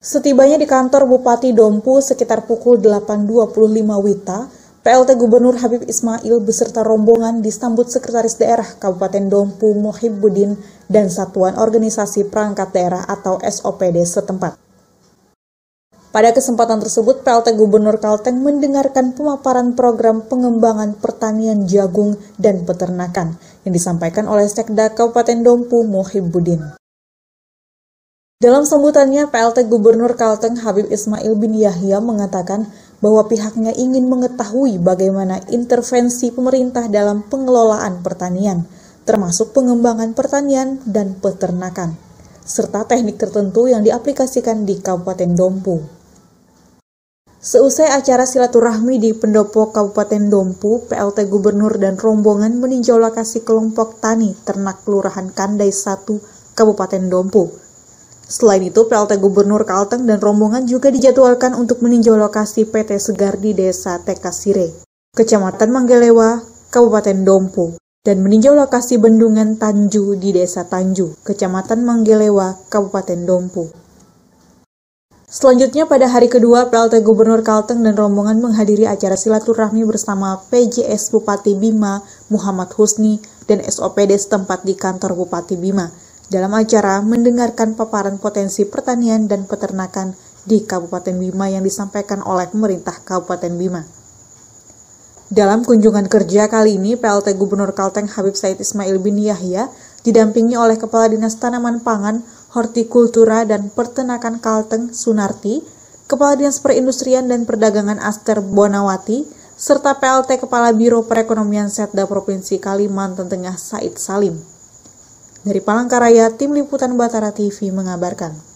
Setibanya di kantor Bupati Dompu sekitar pukul 8.25 Wita, PLT Gubernur Habib Ismail beserta rombongan disambut Sekretaris Daerah Kabupaten Dompu Muhibbuddin dan Satuan Organisasi Perangkat Daerah atau SOPD setempat. Pada kesempatan tersebut, PLT Gubernur Kalteng mendengarkan pemaparan program pengembangan pertanian jagung dan peternakan yang disampaikan oleh Sekda Kabupaten Dompu Muhibbuddin. Dalam sambutannya, PLT Gubernur Kalteng Habib Ismail bin Yahya mengatakan bahwa pihaknya ingin mengetahui bagaimana intervensi pemerintah dalam pengelolaan pertanian, termasuk pengembangan pertanian dan peternakan, serta teknik tertentu yang diaplikasikan di Kabupaten Dompu. Seusai acara silaturahmi di Pendopo Kabupaten Dompu, PLT Gubernur dan rombongan meninjau lokasi kelompok tani ternak Kelurahan Kandai 1, Kabupaten Dompu Selain itu, PLT Gubernur Kalteng dan rombongan juga dijadwalkan untuk meninjau lokasi PT Segar di Desa Tekasire, Kecamatan Manggelewa, Kabupaten Dompu, dan meninjau lokasi bendungan Tanju di Desa Tanju, Kecamatan Manggelewa, Kabupaten Dompu. Selanjutnya pada hari kedua, PLT Gubernur Kalteng dan rombongan menghadiri acara silaturahmi bersama PJS Bupati Bima Muhammad Husni dan SOPD setempat di kantor Bupati Bima dalam acara mendengarkan paparan potensi pertanian dan peternakan di Kabupaten Bima yang disampaikan oleh pemerintah Kabupaten Bima. Dalam kunjungan kerja kali ini, PLT Gubernur Kalteng Habib Said Ismail bin Yahya didampingi oleh Kepala Dinas Tanaman Pangan, Hortikultura dan Pertenakan Kalteng Sunarti, Kepala Dinas Perindustrian dan Perdagangan Aster Bonawati, serta PLT Kepala Biro Perekonomian Setda Provinsi Kalimantan Tengah Said Salim. Dari Palangkaraya, Tim Liputan Batara TV mengabarkan.